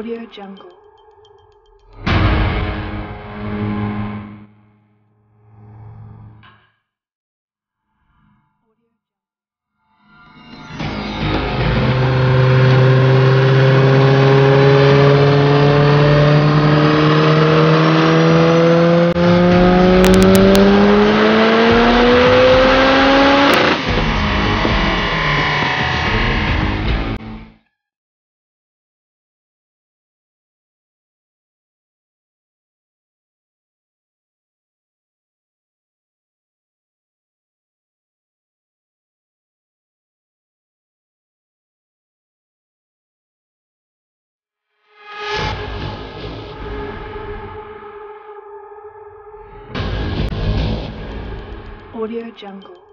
Audio Jungle. Audio Jungle.